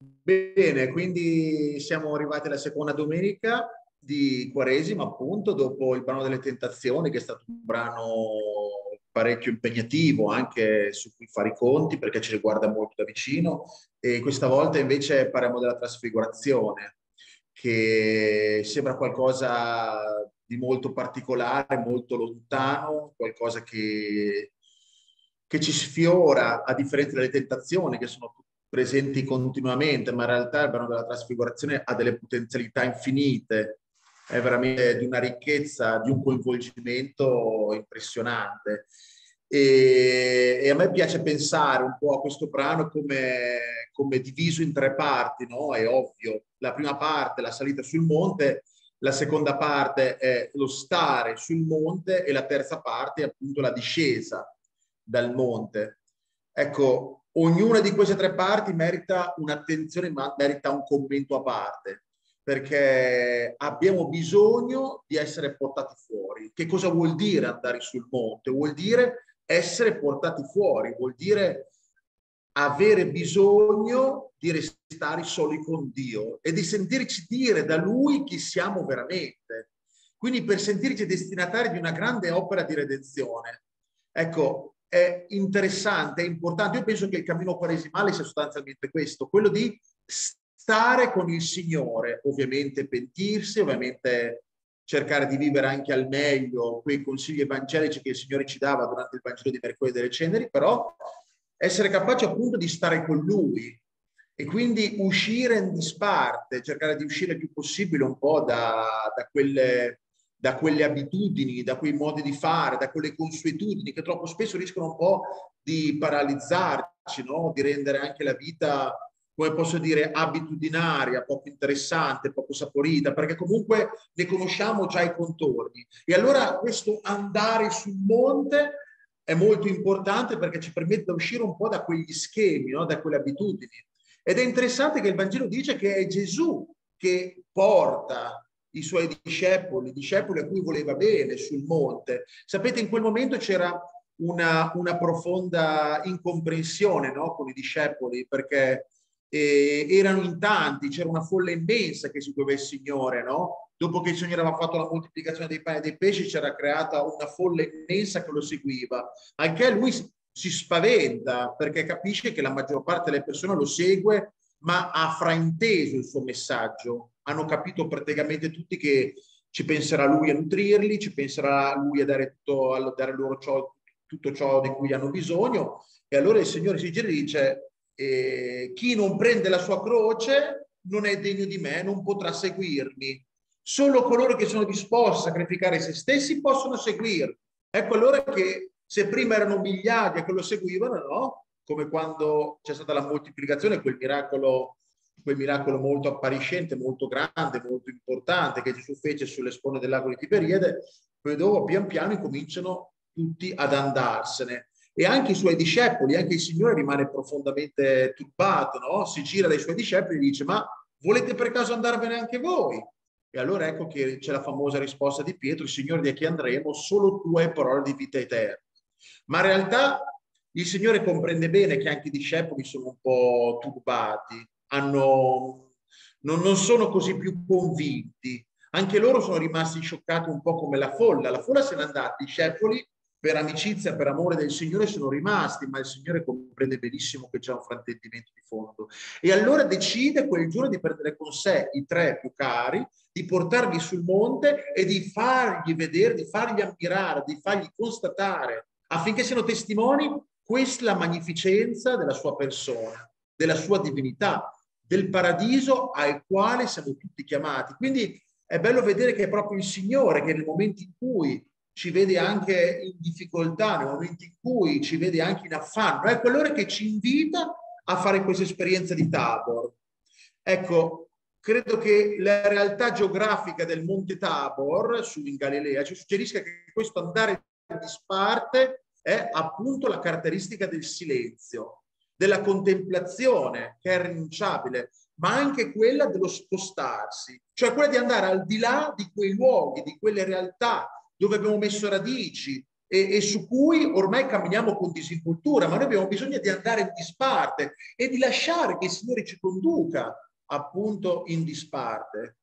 Bene, quindi siamo arrivati alla seconda domenica di Quaresima, appunto, dopo il brano delle tentazioni, che è stato un brano parecchio impegnativo anche su cui fare i conti perché ci riguarda molto da vicino. E questa volta invece parliamo della trasfigurazione che sembra qualcosa di molto particolare, molto lontano, qualcosa che, che ci sfiora a differenza delle tentazioni che sono presenti continuamente, ma in realtà il brano della trasfigurazione ha delle potenzialità infinite, è veramente di una ricchezza, di un coinvolgimento impressionante. E, e, a me piace pensare un po' a questo brano come, come diviso in tre parti, no? È ovvio. La prima parte, la salita sul monte, la seconda parte è lo stare sul monte e la terza parte è appunto la discesa dal monte. Ecco, ognuna di queste tre parti merita un'attenzione, ma merita un commento a parte, perché abbiamo bisogno di essere portati fuori. Che cosa vuol dire andare sul monte? Vuol dire essere portati fuori, vuol dire avere bisogno di restare soli con Dio e di sentirci dire da Lui chi siamo veramente. Quindi per sentirci destinatari di una grande opera di redenzione. Ecco, è interessante, è importante. Io penso che il cammino quaresimale sia sostanzialmente questo, quello di stare con il Signore, ovviamente pentirsi, ovviamente cercare di vivere anche al meglio quei consigli evangelici che il Signore ci dava durante il Vangelo di mercoledì delle ceneri, però essere capaci appunto di stare con Lui e quindi uscire in disparte, cercare di uscire il più possibile un po' da, da, quelle, da quelle abitudini, da quei modi di fare, da quelle consuetudini che troppo spesso rischiano un po' di paralizzarci, no? di rendere anche la vita come posso dire, abitudinaria, poco interessante, poco saporita, perché comunque ne conosciamo già i contorni. E allora questo andare sul monte è molto importante perché ci permette di uscire un po' da quegli schemi, no? da quelle abitudini. Ed è interessante che il Vangelo dice che è Gesù che porta i suoi discepoli, discepoli a cui voleva bene sul monte. Sapete, in quel momento c'era una, una profonda incomprensione no? con i discepoli perché eh, erano in tanti, c'era una folla immensa che seguiva il Signore, no? Dopo che il Signore aveva fatto la moltiplicazione dei pani e dei pesci, c'era creata una folla immensa che lo seguiva. Anche lui si spaventa perché capisce che la maggior parte delle persone lo segue, ma ha frainteso il suo messaggio. Hanno capito praticamente tutti che ci penserà lui a nutrirli, ci penserà lui a dare, tutto, a dare loro ciò, tutto ciò di cui hanno bisogno. E allora il Signore si gira e dice, eh, chi non prende la sua croce non è degno di me, non potrà seguirmi. Solo coloro che sono disposti a sacrificare se stessi possono seguirmi. Ecco allora che se prima erano migliaia che lo seguivano, no? Come quando c'è stata la moltiplicazione, quel miracolo, quel miracolo molto appariscente, molto grande, molto importante che Gesù fece sulle sponde del lago di Tiberiade, poi dopo pian piano incominciano tutti ad andarsene e anche i suoi discepoli, anche il Signore rimane profondamente turbato, no? si gira dai suoi discepoli e dice ma volete per caso andarvene anche voi? E allora ecco che c'è la famosa risposta di Pietro, il Signore di chi andremo, solo tu hai parole di vita eterna. Ma in realtà il Signore comprende bene che anche i discepoli sono un po' turbati, hanno, non, non sono così più convinti. Anche loro sono rimasti scioccati un po' come la folla. La folla se n'è andata, i discepoli per amicizia, per amore del Signore sono rimasti, ma il Signore comprende benissimo che c'è un fraintendimento di fondo. E allora decide quel giorno di prendere con sé i tre più cari, di portarli sul monte e di fargli vedere, di fargli ammirare, di fargli constatare, affinché siano testimoni, questa la magnificenza della sua persona, della sua divinità, del paradiso al quale siamo tutti chiamati. Quindi è bello vedere che è proprio il Signore che nel momento in cui ci vede anche in difficoltà, nei momenti in cui ci vede anche in affanno. Ecco allora che ci invita a fare questa esperienza di Tabor. Ecco, credo che la realtà geografica del Monte Tabor, su in Galilea, ci suggerisca che questo andare in disparte è appunto la caratteristica del silenzio, della contemplazione, che è rinunciabile, ma anche quella dello spostarsi, cioè quella di andare al di là di quei luoghi, di quelle realtà dove abbiamo messo radici, e, e, su cui ormai camminiamo con disinvoltura, ma noi abbiamo bisogno di andare in disparte e di lasciare che il Signore ci conduca appunto in disparte.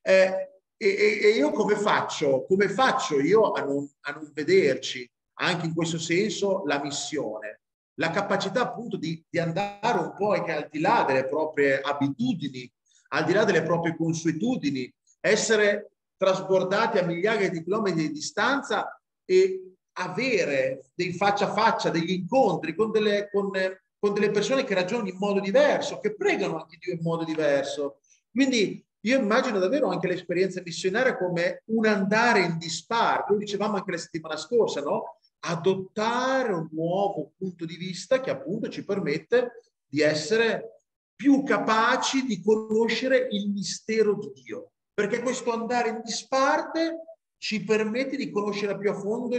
Eh, e, e, io come faccio? Come faccio io a non, a non vederci anche in questo senso la missione? La capacità appunto di, di andare un po' anche al di là delle proprie abitudini, al di là delle proprie consuetudini, essere trasbordati a migliaia di chilometri di distanza e avere dei faccia a faccia, degli incontri con delle, con, con delle persone che ragionano in modo diverso, che pregano anche Dio in modo diverso. Quindi io immagino davvero anche l'esperienza missionaria come un andare in disparte. Lo dicevamo anche la settimana scorsa, no? Adottare un nuovo punto di vista che appunto ci permette di essere più capaci di conoscere il mistero di Dio. Perché questo andare in disparte ci permette di conoscere più a fondo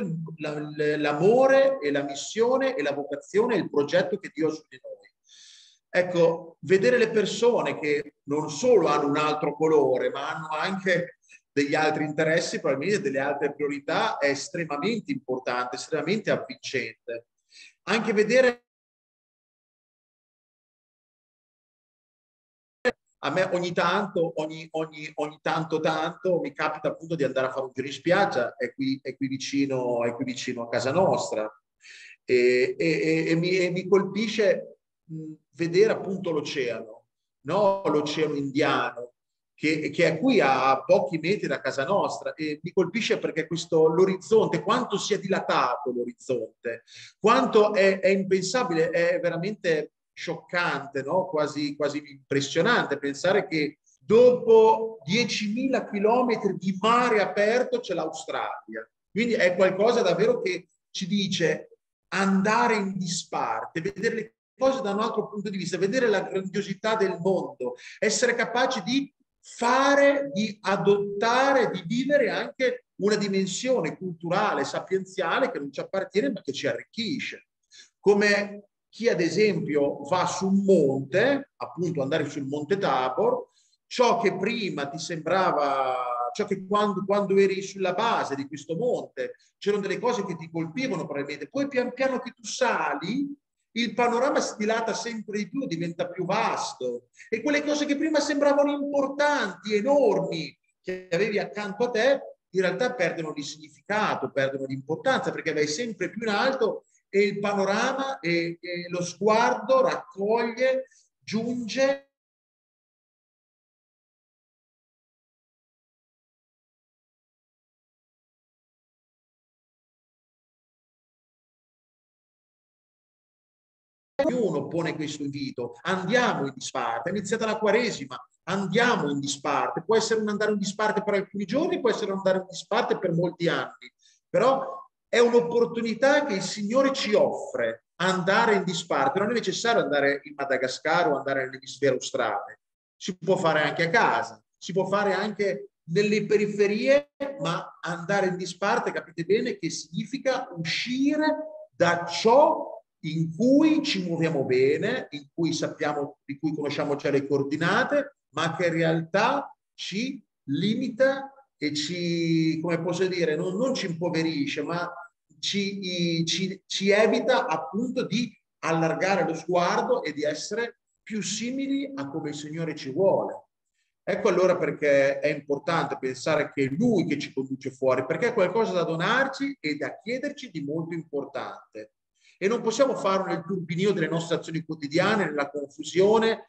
l'amore e la missione e la vocazione e il progetto che Dio ha su di noi. Ecco, vedere le persone che non solo hanno un altro colore, ma hanno anche degli altri interessi, probabilmente delle altre priorità, è estremamente importante, estremamente avvincente. Anche vedere a me ogni tanto, ogni, ogni, ogni, tanto tanto mi capita appunto di andare a fare un giro in spiaggia, è qui, è qui, vicino, è qui vicino a casa nostra e, e, e, mi, e mi, colpisce vedere appunto l'oceano, no? l'oceano indiano, che, che, è qui a pochi metri da casa nostra e mi colpisce perché questo l'orizzonte, quanto sia dilatato l'orizzonte, quanto è, è impensabile, è veramente scioccante, no? quasi, quasi impressionante pensare che dopo 10.000 chilometri di mare aperto c'è l'Australia. Quindi è qualcosa davvero che ci dice andare in disparte, vedere le cose da un altro punto di vista, vedere la grandiosità del mondo, essere capaci di fare, di adottare, di vivere anche una dimensione culturale, sapienziale che non ci appartiene ma che ci arricchisce. Come chi ad esempio va su un monte, appunto andare sul monte Tabor, ciò che prima ti sembrava, ciò che quando, quando eri sulla base di questo monte c'erano delle cose che ti colpivano probabilmente, poi pian piano che tu sali, il panorama si dilata sempre di più, diventa più vasto. E quelle cose che prima sembravano importanti, enormi, che avevi accanto a te, in realtà perdono di significato, perdono di importanza perché vai sempre più in alto e il panorama e, e lo sguardo raccoglie, giunge ognuno pone questo invito, andiamo in disparte, è iniziata la Quaresima, andiamo in disparte, può essere un andare in disparte per alcuni giorni, può essere un andare in disparte per molti anni, però è un'opportunità che il Signore ci offre andare in disparte. Non è necessario andare in Madagascar o andare nell'emisfero australe. Si può fare anche a casa, si può fare anche nelle periferie, ma andare in disparte, capite bene, che significa uscire da ciò in cui ci muoviamo bene, in cui sappiamo, di cui conosciamo già le coordinate, ma che in realtà ci limita e ci, come posso dire, non, non ci impoverisce, ma ci, ci, ci evita appunto di allargare lo sguardo e di essere più simili a come il Signore ci vuole. Ecco allora perché è importante pensare che è Lui che ci conduce fuori, perché è qualcosa da donarci e da chiederci di molto importante. E non possiamo farlo nel turbinio delle nostre azioni quotidiane, nella confusione,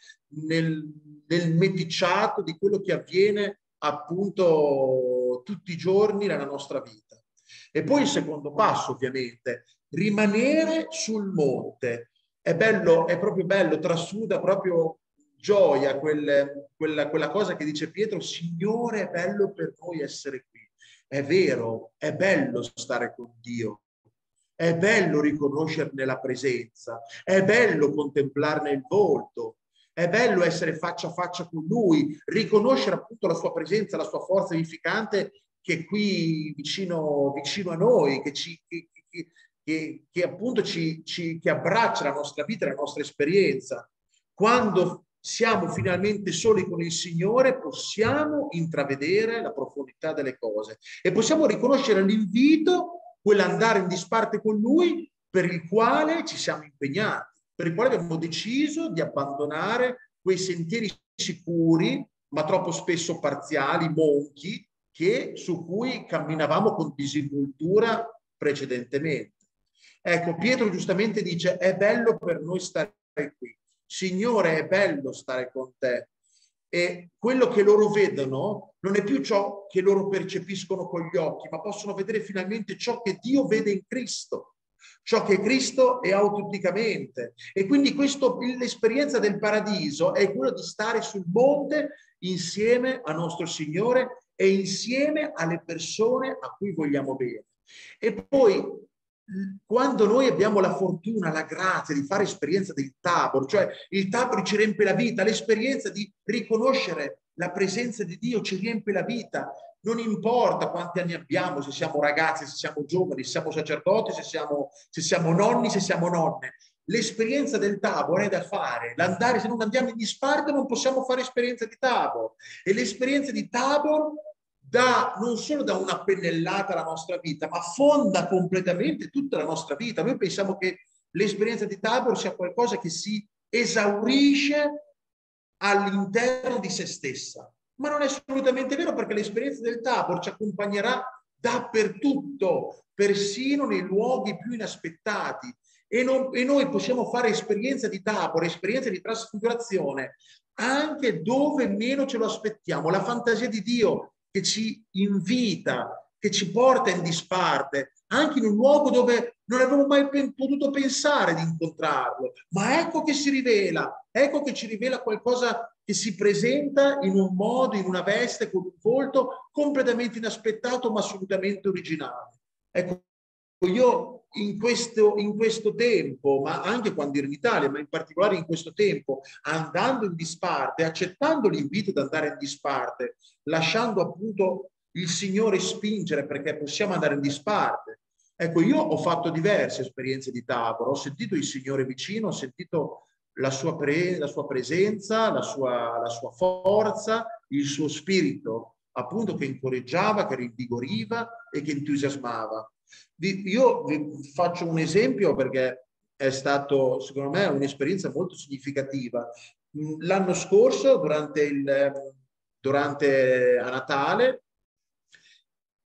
nel, nel meticciato di quello che avviene appunto tutti i giorni nella nostra vita. E poi il secondo passo, ovviamente, rimanere sul monte. È bello, è proprio bello, trasuda proprio gioia quel, quella, quella cosa che dice Pietro, Signore, è bello per noi essere qui. È vero, è bello stare con Dio. È bello riconoscerne la presenza, è bello contemplarne il volto, è bello essere faccia a faccia con lui, riconoscere appunto la sua presenza, la sua forza edificante che è qui vicino, vicino a noi, che, ci, che, che, che appunto ci, ci, che abbraccia la nostra vita, la nostra esperienza. Quando siamo finalmente soli con il Signore, possiamo intravedere la profondità delle cose e possiamo riconoscere l'invito quell'andare in disparte con lui per il quale ci siamo impegnati, per il quale abbiamo deciso di abbandonare quei sentieri sicuri, ma troppo spesso parziali, monchi, che, su cui camminavamo con disinvoltura precedentemente. Ecco, Pietro giustamente dice, è bello per noi stare qui. Signore, è bello stare con te. E quello che loro vedono non è più ciò che loro percepiscono con gli occhi, ma possono vedere finalmente ciò che Dio vede in Cristo, ciò che Cristo è autenticamente. E quindi questo, l'esperienza del paradiso è quello di stare sul monte insieme a nostro Signore e insieme alle persone a cui vogliamo bene. E poi quando noi abbiamo la fortuna, la grazia di fare esperienza del tabor, cioè il tabor ci riempie la vita, l'esperienza di riconoscere la presenza di Dio ci riempie la vita, non importa quanti anni abbiamo, se siamo ragazzi, se siamo giovani, se siamo sacerdoti, se siamo, se siamo nonni, se siamo nonne. L'esperienza del tabor è da fare, l'andare, se non andiamo in disparte non possiamo fare esperienza di tabor. E l'esperienza di tabor dà non solo da una pennellata alla nostra vita, ma fonda completamente tutta la nostra vita. Noi pensiamo che l'esperienza di Tabor sia qualcosa che si esaurisce all'interno di se stessa, ma non è assolutamente vero perché l'esperienza del Tabor ci accompagnerà dappertutto, persino nei luoghi più inaspettati. E, non, e noi possiamo fare esperienza di Tabor, esperienza di trasfigurazione, anche dove meno ce lo aspettiamo. La fantasia di Dio che ci invita, che ci porta in disparte, anche in un luogo dove non avevamo mai potuto pensare di incontrarlo. Ma ecco che si rivela, ecco che ci rivela qualcosa che si presenta in un modo, in una veste, con un volto completamente inaspettato, ma assolutamente originale. Ecco, io in questo, in questo tempo, ma anche quando ero in Italia, ma in particolare in questo tempo, andando in disparte, accettando l'invito ad andare in disparte, lasciando appunto il Signore spingere perché possiamo andare in disparte. Ecco, io ho fatto diverse esperienze di tavolo, ho sentito il Signore vicino, ho sentito la sua, pre, la sua presenza, la sua, la sua forza, il suo spirito, appunto che incoraggiava, che rinvigoriva e che entusiasmava. Io vi faccio un esempio perché è stato, secondo me, un'esperienza molto significativa. L'anno scorso, durante, il, durante a Natale,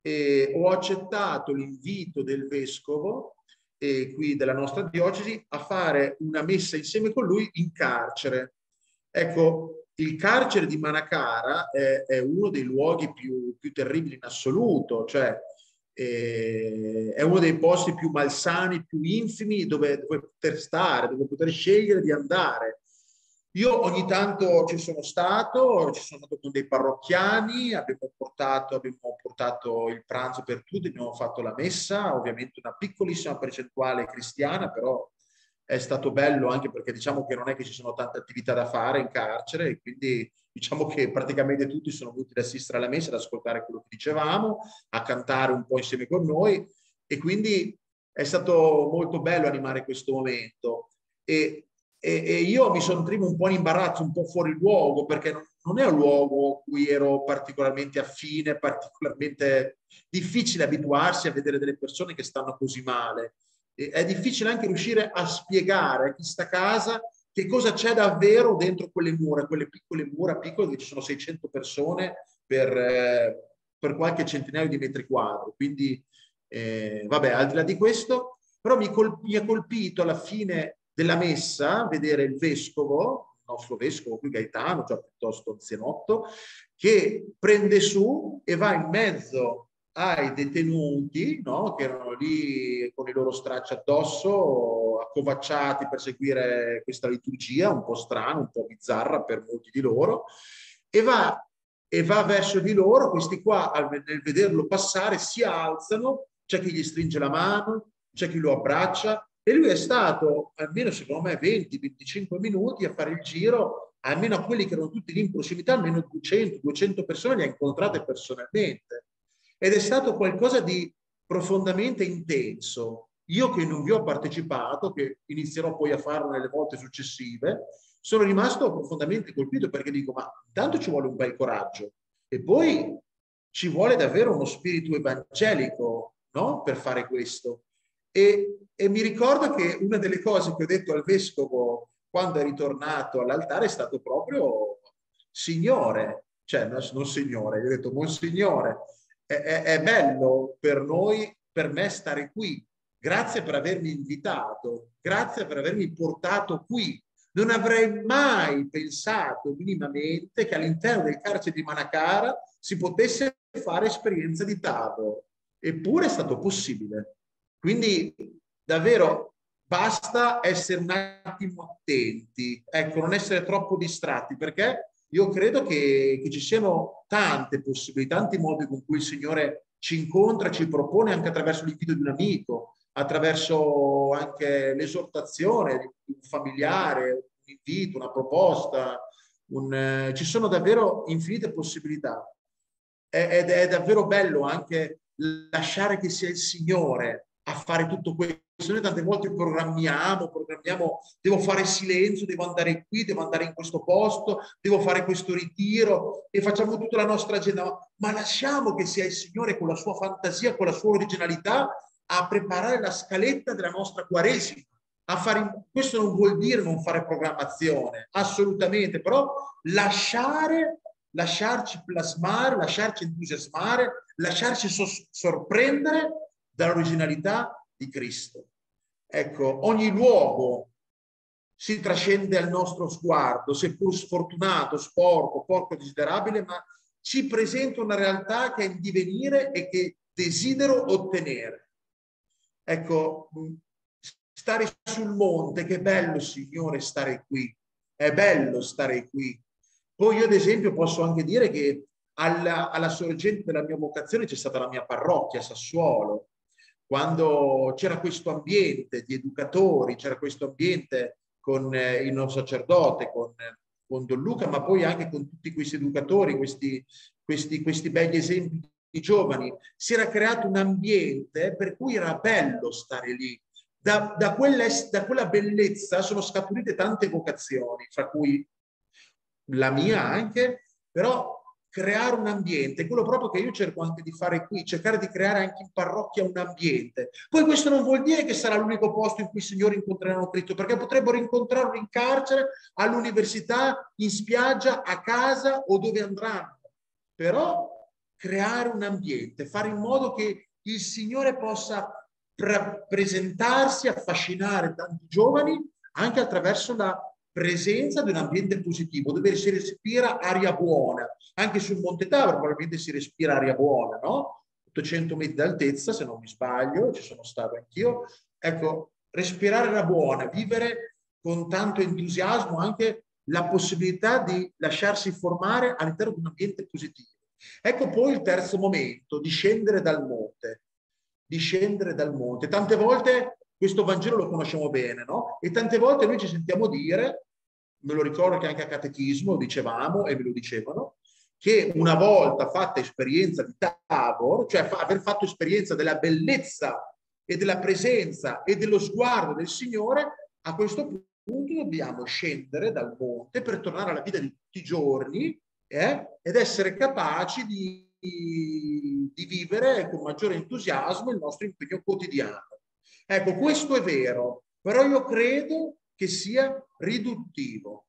eh, ho accettato l'invito del vescovo eh, qui della nostra diocesi a fare una messa insieme con lui in carcere. Ecco, il carcere di Manacara è, è uno dei luoghi più, più terribili in assoluto, cioè eh, è uno dei posti più malsani, più infimi dove, dove poter stare, dove poter scegliere di andare. Io ogni tanto ci sono stato, ci sono stato con dei parrocchiani, abbiamo portato, abbiamo portato il pranzo per tutti, abbiamo fatto la messa, ovviamente una piccolissima percentuale cristiana, però è stato bello anche perché diciamo che non è che ci sono tante attività da fare in carcere quindi diciamo che praticamente tutti sono venuti ad assistere alla messa, ad ascoltare quello che dicevamo, a cantare un po' insieme con noi e quindi è stato molto bello animare questo momento. E, e, e io mi sono sentivo un po' in imbarazzo, un po' fuori luogo, perché non, non è un luogo a cui ero particolarmente affine, particolarmente difficile abituarsi a vedere delle persone che stanno così male è difficile anche riuscire a spiegare a chi sta a casa che cosa c'è davvero dentro quelle mura, quelle piccole mura piccole dove ci sono 600 persone per, eh, per qualche centinaio di metri quadri. Quindi, eh, vabbè, al di là di questo, però mi, col- mi ha colpito alla fine della messa vedere il vescovo, il nostro vescovo qui Gaetano, già piuttosto anzianotto, che prende su e va in mezzo ai detenuti no? che erano lì con i loro stracci addosso, accovacciati per seguire questa liturgia un po' strana, un po' bizzarra per molti di loro, e va, e va verso di loro, questi qua nel vederlo passare si alzano, c'è chi gli stringe la mano, c'è chi lo abbraccia, e lui è stato almeno secondo me 20-25 minuti a fare il giro, almeno a quelli che erano tutti lì in prossimità, almeno 200-200 persone le ha incontrate personalmente ed è stato qualcosa di profondamente intenso. Io che non vi ho partecipato, che inizierò poi a farlo nelle volte successive, sono rimasto profondamente colpito perché dico, ma intanto ci vuole un bel coraggio e poi ci vuole davvero uno spirito evangelico no? per fare questo. E, e mi ricordo che una delle cose che ho detto al vescovo quando è ritornato all'altare è stato proprio Signore, cioè non Signore, gli ho detto Monsignore, è, è, è bello per noi, per me stare qui. Grazie per avermi invitato, grazie per avermi portato qui. Non avrei mai pensato minimamente che all'interno del carcere di Manacara si potesse fare esperienza di Tabor. Eppure è stato possibile. Quindi davvero basta essere un attimo attenti, ecco, non essere troppo distratti, perché io credo che, che ci siano tante possibilità, tanti modi con cui il Signore ci incontra, ci propone anche attraverso l'invito di un amico, attraverso anche l'esortazione di un familiare, un invito, una proposta. Un, eh, ci sono davvero infinite possibilità. Ed è, davvero bello anche lasciare che sia il Signore a fare tutto questo. Noi tante volte programmiamo, programmiamo, devo fare silenzio, devo andare qui, devo andare in questo posto, devo fare questo ritiro e facciamo tutta la nostra agenda, ma lasciamo che sia il Signore con la sua fantasia, con la sua originalità a preparare la scaletta della nostra quaresima. Fare, questo non vuol dire non fare programmazione, assolutamente, però lasciare, lasciarci plasmare, lasciarci entusiasmare, lasciarci so- sorprendere dall'originalità di Cristo. Ecco, ogni luogo si trascende al nostro sguardo, seppur sfortunato, sporco, poco desiderabile, ma ci presenta una realtà che è in divenire e che desidero ottenere. Ecco, stare sul monte, che bello Signore stare qui, è bello stare qui. Poi io ad esempio posso anche dire che alla, alla sorgente della mia vocazione c'è stata la mia parrocchia, Sassuolo, quando c'era questo ambiente di educatori, c'era questo ambiente con eh, il non sacerdote, con, con, Don Luca, ma poi anche con tutti questi educatori, questi, questi, questi begli esempi di giovani, si era creato un ambiente per cui era bello stare lì. Da, da, quella, da quella bellezza sono scaturite tante vocazioni, fra cui la mia anche, però creare un ambiente, quello proprio che io cerco anche di fare qui, cercare di creare anche in parrocchia un ambiente. Poi questo non vuol dire che sarà l'unico posto in cui i signori incontreranno Cristo, perché potrebbero incontrarlo in carcere, all'università, in spiaggia, a casa o dove andranno. Però creare un ambiente, fare in modo che il Signore possa pre- presentarsi, affascinare tanti giovani anche attraverso la presenza di un ambiente positivo, dove si respira aria buona. Anche sul Monte Tabor probabilmente si respira aria buona, no? 800 metri d'altezza, se non mi sbaglio, ci sono stato anch'io. Ecco, respirare aria buona, vivere con tanto entusiasmo anche la possibilità di lasciarsi formare all'interno di un ambiente positivo. Ecco poi il terzo momento, discendere dal monte. Discendere dal monte. Tante volte questo Vangelo lo conosciamo bene, no? E tante volte noi ci sentiamo dire, me lo ricordo che anche a catechismo dicevamo e me lo dicevano, che una volta fatta esperienza di Tabor, cioè aver fatto esperienza della bellezza e della presenza e dello sguardo del Signore, a questo punto dobbiamo scendere dal monte per tornare alla vita di tutti i giorni eh, ed essere capaci di, di vivere con maggiore entusiasmo il nostro impegno quotidiano. Ecco, questo è vero, però io credo che sia riduttivo,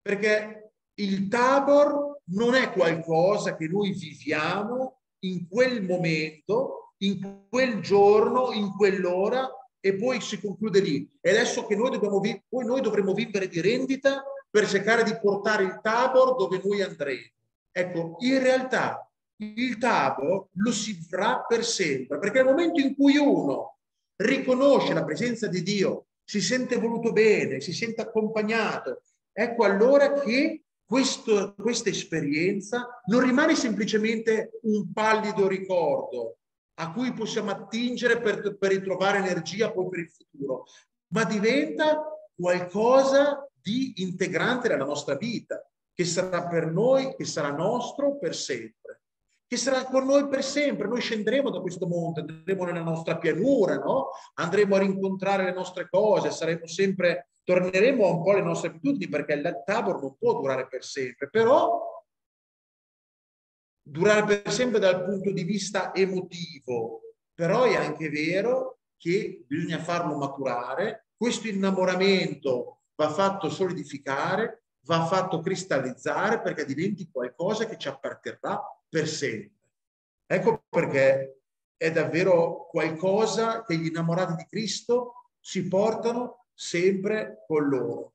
perché il Tabor non è qualcosa che noi viviamo in quel momento, in quel giorno, in quell'ora e poi si conclude lì. E adesso che noi dobbiamo vi- poi noi dovremo vivere di rendita per cercare di portare il Tabor dove noi andremo. Ecco, in realtà il Tabor lo si farà per sempre, perché nel momento in cui uno riconosce la presenza di Dio si sente voluto bene, si sente accompagnato. Ecco allora che questo, questa esperienza non rimane semplicemente un pallido ricordo a cui possiamo attingere per, per ritrovare energia poi per il futuro, ma diventa qualcosa di integrante della nostra vita, che sarà per noi, che sarà nostro per sempre che sarà con noi per sempre. Noi scenderemo da questo monte, andremo nella nostra pianura, no? andremo a rincontrare le nostre cose, saremo sempre, torneremo un po' alle nostre abitudini perché il Tabor non può durare per sempre, però durare per sempre dal punto di vista emotivo, però è anche vero che bisogna farlo maturare, questo innamoramento va fatto solidificare, va fatto cristallizzare perché diventi qualcosa che ci apparterrà per sempre. Ecco perché è davvero qualcosa che gli innamorati di Cristo si portano sempre con loro.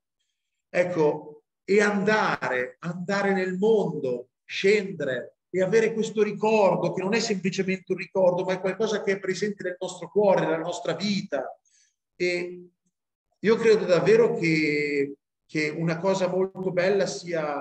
Ecco, e andare, andare nel mondo, scendere e avere questo ricordo che non è semplicemente un ricordo, ma è qualcosa che è presente nel nostro cuore, nella nostra vita. E io credo davvero che, che una cosa molto bella sia,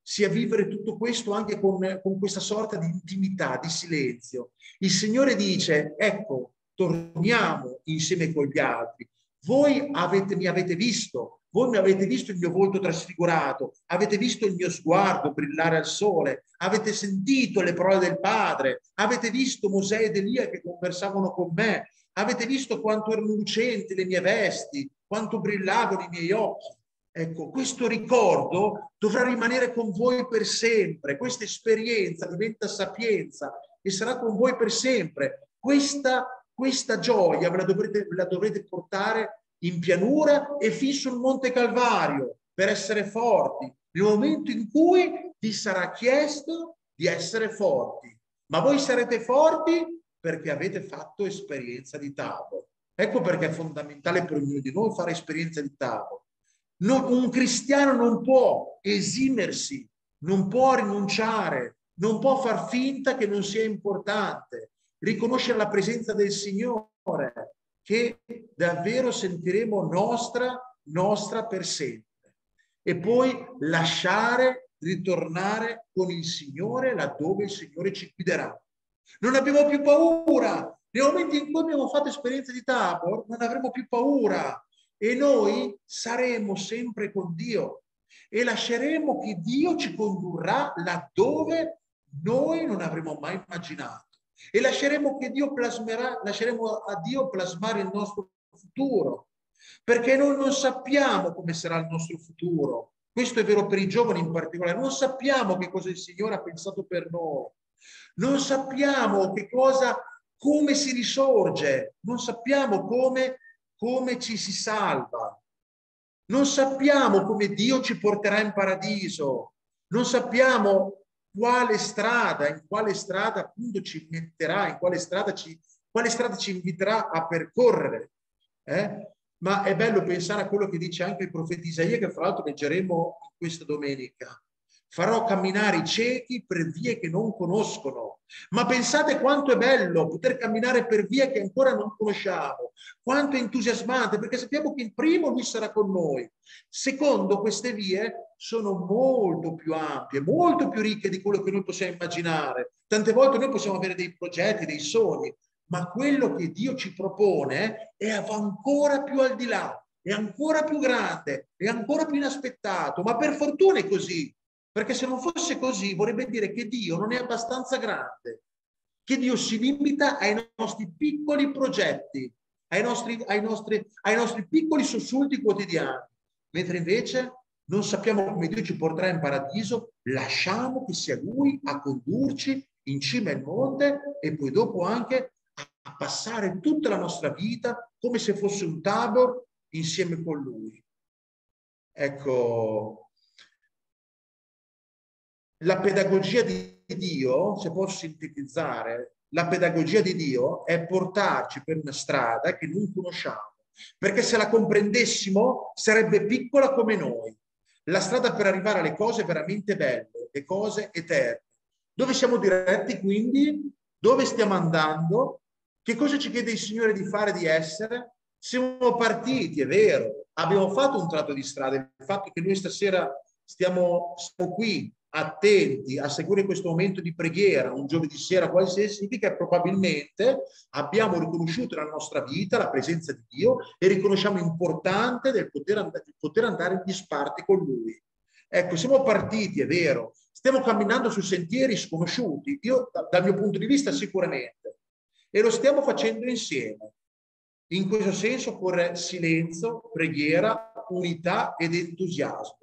sia vivere tutto questo anche con, con questa sorta di intimità, di silenzio. Il Signore dice, ecco, torniamo insieme con gli altri. Voi avete, mi avete visto, voi mi avete visto il mio volto trasfigurato, avete visto il mio sguardo brillare al sole, avete sentito le parole del Padre, avete visto Mosè ed Elia che conversavano con me, avete visto quanto erano lucenti le mie vesti, quanto brillavano i miei occhi. Ecco, questo ricordo dovrà rimanere con voi per sempre, questa esperienza diventa sapienza e sarà con voi per sempre. Questa, questa gioia ve la dovrete, la dovrete portare in pianura e fin sul Monte Calvario per essere forti, nel momento in cui vi sarà chiesto di essere forti. Ma voi sarete forti perché avete fatto esperienza di tavolo. Ecco perché è fondamentale per ognuno di noi fare esperienza di tavolo. Non, un cristiano non può esimersi, non può rinunciare, non può far finta che non sia importante, riconoscere la presenza del Signore, che davvero sentiremo nostra, nostra per sempre. E poi lasciare, ritornare con il Signore laddove il Signore ci guiderà. Non abbiamo più paura. Nel momento in cui abbiamo fatto esperienza di Tabor, non avremo più paura e noi saremo sempre con Dio e lasceremo che Dio ci condurrà laddove noi non avremmo mai immaginato e lasceremo che Dio plasmerà, lasceremo a Dio plasmare il nostro futuro, perché noi non sappiamo come sarà il nostro futuro. Questo è vero per i giovani in particolare, non sappiamo che cosa il Signore ha pensato per noi. Non sappiamo che cosa, come si risorge, non sappiamo come, come ci si salva. Non sappiamo come Dio ci porterà in paradiso. Non sappiamo quale strada, in quale strada appunto ci metterà, in quale strada ci, quale strada ci inviterà a percorrere. Eh? Ma è bello pensare a quello che dice anche il profeta Isaia, che fra l'altro leggeremo questa domenica. Farò camminare i ciechi per vie che non conoscono. Ma pensate quanto è bello poter camminare per vie che ancora non conosciamo, quanto è entusiasmante, perché sappiamo che il primo lui sarà con noi. Secondo, queste vie sono molto più ampie, molto più ricche di quello che noi possiamo immaginare. Tante volte noi possiamo avere dei progetti, dei sogni, ma quello che Dio ci propone è ancora più al di là, è ancora più grande, è ancora più inaspettato, ma per fortuna è così. Perché se non fosse così vorrebbe dire che Dio non è abbastanza grande, che Dio si limita ai nostri piccoli progetti, ai nostri, ai nostri, ai nostri piccoli sussulti quotidiani, mentre invece non sappiamo come Dio ci porterà in paradiso, lasciamo che sia Lui a condurci in cima al monte e poi dopo anche a passare tutta la nostra vita come se fosse un tabor insieme con Lui. Ecco, la pedagogia di Dio, se posso sintetizzare, la pedagogia di Dio è portarci per una strada che non conosciamo, perché se la comprendessimo sarebbe piccola come noi. La strada per arrivare alle cose veramente belle, le cose eterne. Dove siamo diretti quindi? Dove stiamo andando? Che cosa ci chiede il Signore di fare, di essere? Siamo partiti, è vero, abbiamo fatto un tratto di strada. Il fatto che noi stasera stiamo, stiamo qui attenti a seguire questo momento di preghiera un giovedì sera qualsiasi significa che probabilmente abbiamo riconosciuto nella nostra vita la presenza di Dio e riconosciamo importante del poter, and- poter andare in disparte con Lui. Ecco, siamo partiti, è vero, stiamo camminando su sentieri sconosciuti, io da, dal mio punto di vista sicuramente, e lo stiamo facendo insieme. In questo senso occorre silenzio, preghiera, unità ed entusiasmo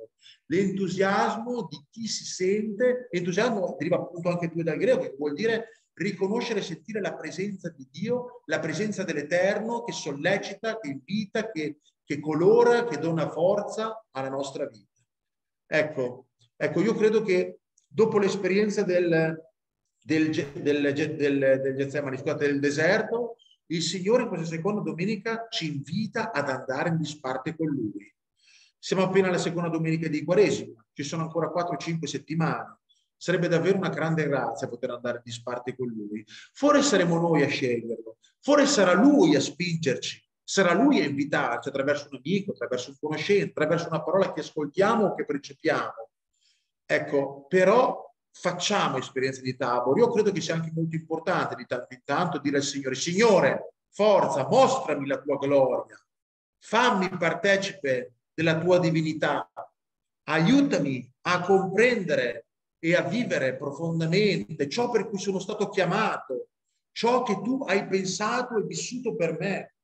l'entusiasmo di chi si sente, entusiasmo deriva appunto anche tu dal greco, che vuol dire riconoscere e sentire la presenza di Dio, la presenza dell'Eterno che sollecita, che invita, che, che colora, che dona forza alla nostra vita. Ecco, ecco, io credo che dopo l'esperienza del, del, del, del, scusate, del deserto, il Signore in questa seconda domenica ci invita ad andare in disparte con Lui. Siamo appena alla seconda domenica di Quaresima, ci sono ancora 4-5 settimane. Sarebbe davvero una grande grazia poter andare in disparte con Lui. Forse saremo noi a sceglierlo, forse sarà Lui a spingerci, sarà Lui a invitarci attraverso un amico, attraverso un conoscente, attraverso una parola che ascoltiamo o che percepiamo. Ecco, però facciamo esperienze di tabor. Io credo che sia anche molto importante di tanto in tanto dire al Signore, Signore, forza, mostrami la tua gloria, fammi partecipe della tua divinità, aiutami a comprendere e a vivere profondamente ciò per cui sono stato chiamato, ciò che tu hai pensato e vissuto per me,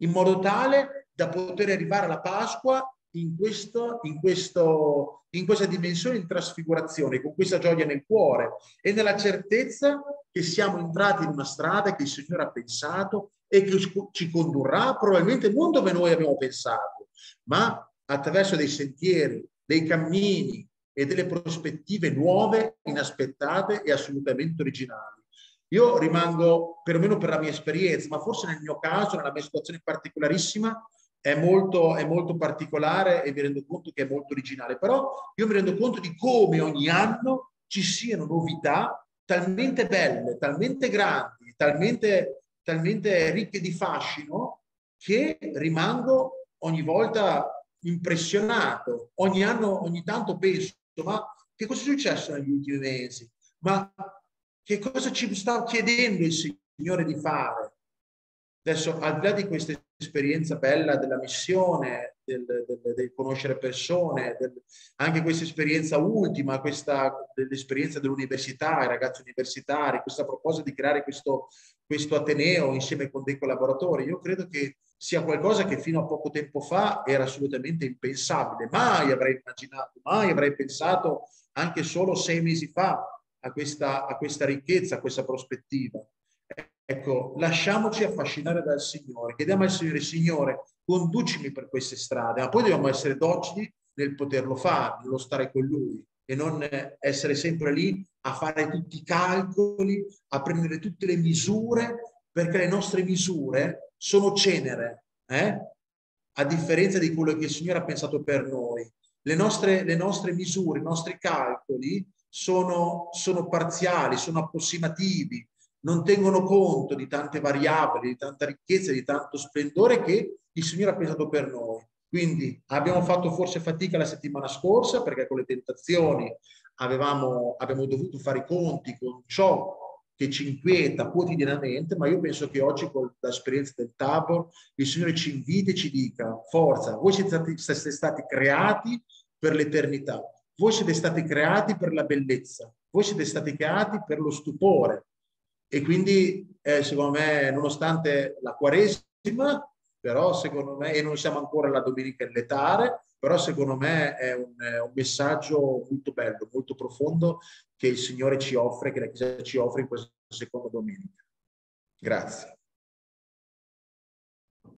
in modo tale da poter arrivare alla Pasqua in, questo, in, questo, in questa dimensione di trasfigurazione, con questa gioia nel cuore e nella certezza che siamo entrati in una strada che il Signore ha pensato e che ci condurrà probabilmente non dove noi abbiamo pensato, ma attraverso dei sentieri, dei cammini e delle prospettive nuove, inaspettate e assolutamente originali. Io rimango, perlomeno per la mia esperienza, ma forse nel mio caso, nella mia situazione particolarissima, è molto, è molto particolare e mi rendo conto che è molto originale, però io mi rendo conto di come ogni anno ci siano novità talmente belle, talmente grandi, talmente, talmente ricche di fascino che rimango ogni volta impressionato. Ogni anno, ogni tanto penso, ma che cosa è successo negli ultimi mesi? Ma che cosa ci sta chiedendo il Signore di fare? Adesso, al di là di questa esperienza bella della missione, del, del, del conoscere persone, del, anche questa esperienza ultima, questa dell'esperienza dell'università, i ragazzi universitari, questa proposta di creare questo, questo ateneo insieme con dei collaboratori, io credo che sia qualcosa che fino a poco tempo fa era assolutamente impensabile. Mai avrei immaginato, mai avrei pensato anche solo sei mesi fa a questa, a questa ricchezza, a questa prospettiva. Ecco, lasciamoci affascinare dal Signore, chiediamo al Signore, Signore, conducimi per queste strade, ma poi dobbiamo essere docili nel poterlo fare, nello stare con Lui e non essere sempre lì a fare tutti i calcoli, a prendere tutte le misure, perché le nostre misure sono cenere, eh? a differenza di quello che il Signore ha pensato per noi. Le nostre, le nostre misure, i nostri calcoli sono, sono parziali, sono approssimativi, non tengono conto di tante variabili, di tanta ricchezza, di tanto splendore che il Signore ha pensato per noi. Quindi abbiamo fatto forse fatica la settimana scorsa perché con le tentazioni avevamo, abbiamo dovuto fare i conti con ciò che ci inquieta quotidianamente, ma io penso che oggi con l'esperienza del Tabor il Signore ci invita e ci dica forza, voi siete stati, siete stati creati per l'eternità, voi siete stati creati per la bellezza, voi siete stati creati per lo stupore, e quindi, eh, secondo me, nonostante la Quaresima, però secondo me, e non siamo ancora alla Domenica in letare, però secondo me è un, è un, messaggio molto bello, molto profondo che il Signore ci offre, che la Chiesa ci offre in questa seconda domenica. Grazie.